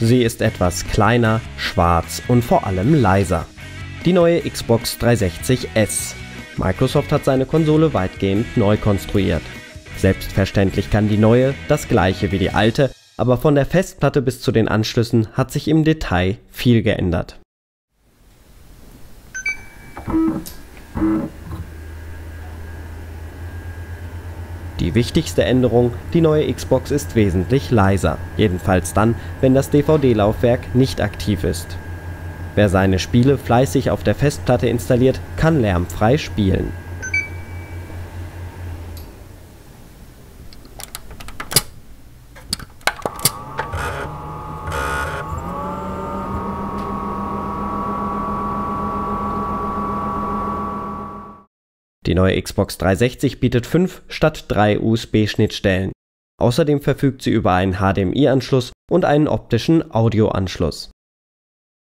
Sie ist etwas kleiner, schwarz und vor allem leiser. Die neue Xbox 360 S. Microsoft hat seine Konsole weitgehend neu konstruiert. Selbstverständlich kann die neue das gleiche wie die alte, aber von der Festplatte bis zu den Anschlüssen hat sich im Detail viel geändert. Die wichtigste Änderung, die neue Xbox ist wesentlich leiser, jedenfalls dann, wenn das DVD-Laufwerk nicht aktiv ist. Wer seine Spiele fleißig auf der Festplatte installiert, kann lärmfrei spielen Die neue Xbox 360 bietet 5 statt 3 USB-Schnittstellen. Außerdem verfügt sie über einen HDMI-Anschluss und einen optischen Audioanschluss.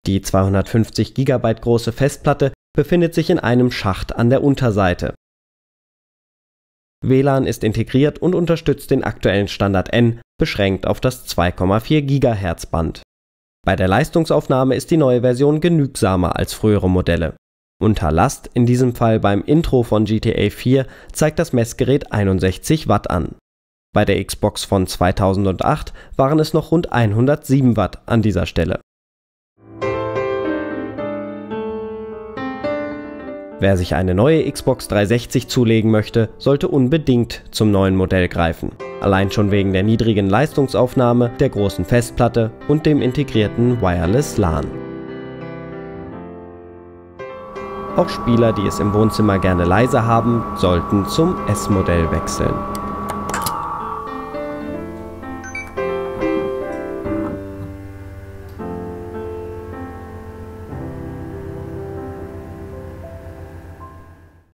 Die 250 GB große Festplatte befindet sich in einem Schacht an der Unterseite. WLAN ist integriert und unterstützt den aktuellen Standard N, beschränkt auf das 2,4 GHz Band. Bei der Leistungsaufnahme ist die neue Version genügsamer als frühere Modelle unter Last, in diesem Fall beim Intro von GTA 4, zeigt das Messgerät 61 Watt an. Bei der Xbox von 2008 waren es noch rund 107 Watt an dieser Stelle. Wer sich eine neue Xbox 360 zulegen möchte, sollte unbedingt zum neuen Modell greifen. Allein schon wegen der niedrigen Leistungsaufnahme, der großen Festplatte und dem integrierten Wireless LAN. Auch Spieler, die es im Wohnzimmer gerne leise haben, sollten zum S-Modell wechseln.